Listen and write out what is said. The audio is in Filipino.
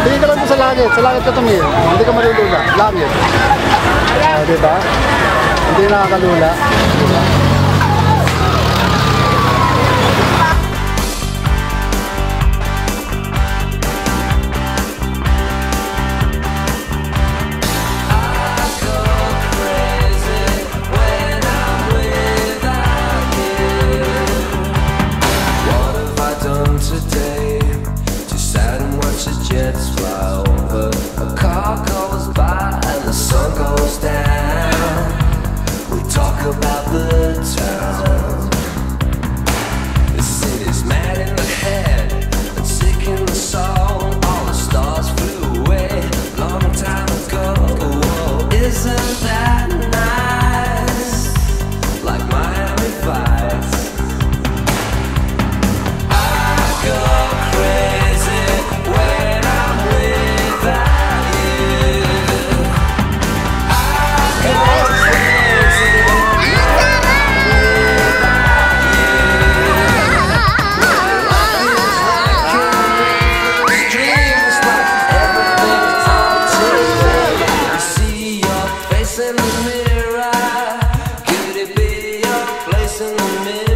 Tingin ka lang sa langit. Sa langit ka tumingin. Hindi ka malulula. Langit. Uh, diba? Hindi nakakalula. Diba? minutes fly over. A car goes by and the sun goes down. in the middle.